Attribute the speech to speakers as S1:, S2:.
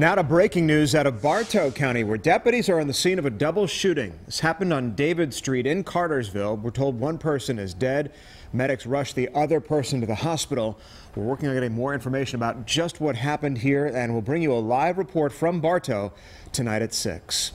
S1: Now to breaking news out of Bartow County, where deputies are on the scene of a double shooting. This happened on David Street in Cartersville. We're told one person is dead. Medics rushed the other person to the hospital. We're working on getting more information about just what happened here, and we'll bring you a live report from Bartow tonight at 6.